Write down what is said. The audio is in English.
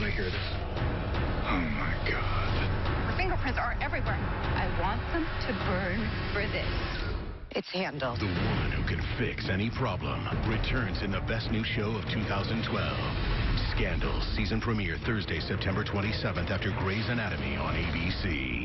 want to hear this. Oh my God. Her fingerprints are everywhere. I want them to burn for this. It's handled. The one who can fix any problem returns in the best new show of 2012. Scandal, season premiere Thursday, September 27th after Grey's Anatomy on ABC.